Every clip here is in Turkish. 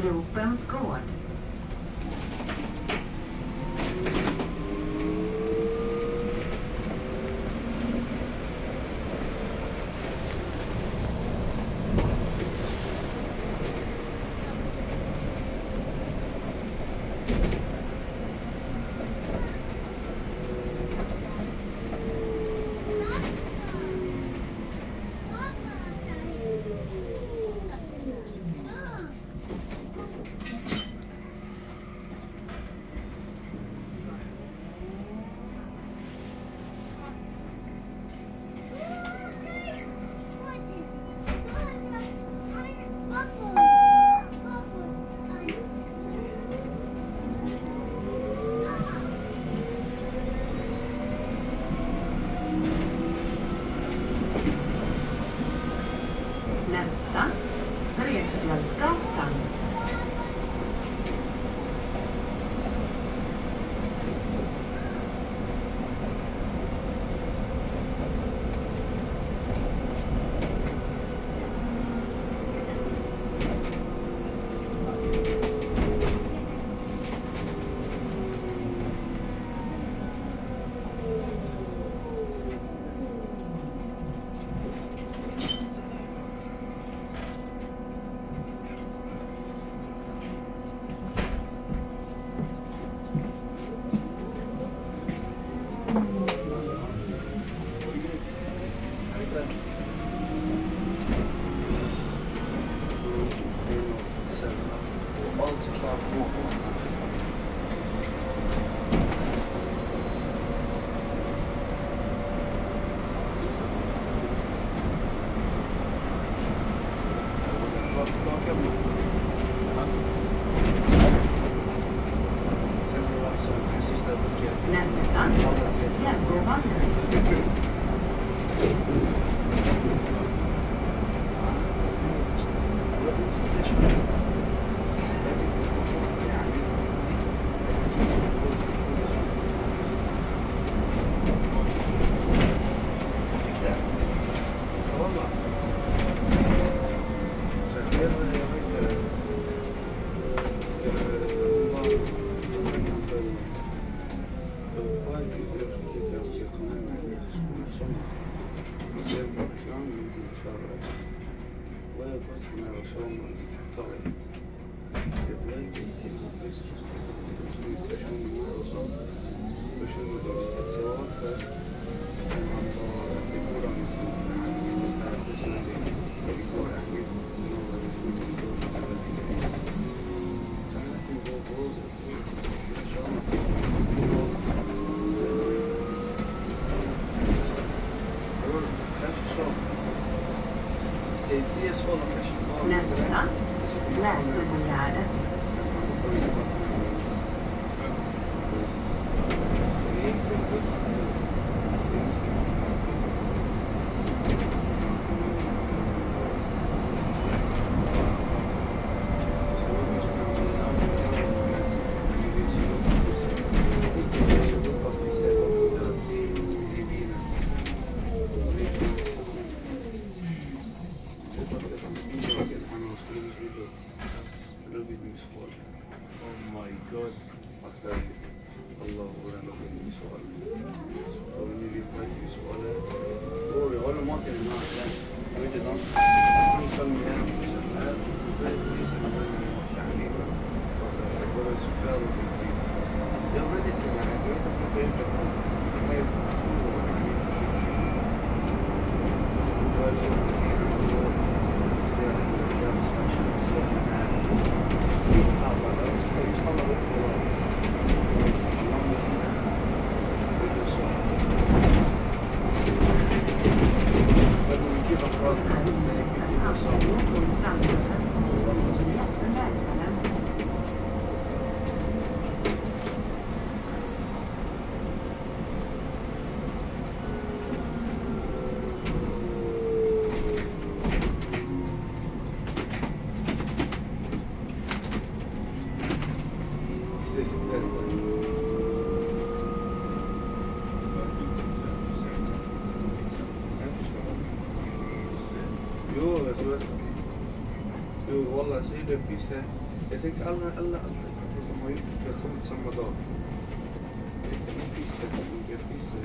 Gruppanskoord. Thank you. Jo, wallah, säg det pissa. Jag tänkte alla, alla, alla de har gjort det, har kommit samma dag. Jag tänkte pissa, jag pissa.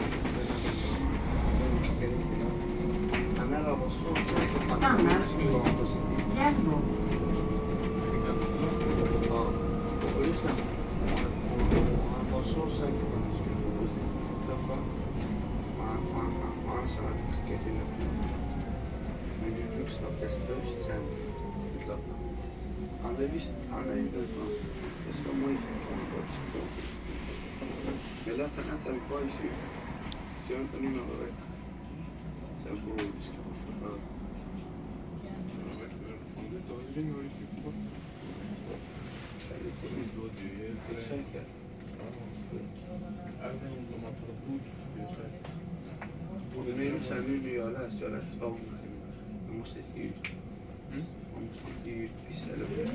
Han är var så säker på att han Stannar skulle vara positiv. i Hjällmo. Ja, och lyssna. Och I've never, I've never does not. It's got money from the box. Mela tana tabi koyisi. Sen kani mi olarak? Sen bu oldu. Bu benim samimi yalan, yalan savunma. Ama sevgi. Hı? et puis à l'hôpital.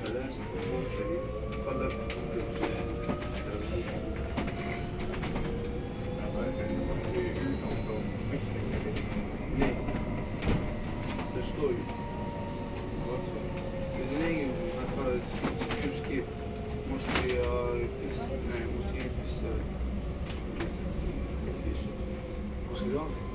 Voilà, c'est vraiment qu'elle est probablement que vous Thank you.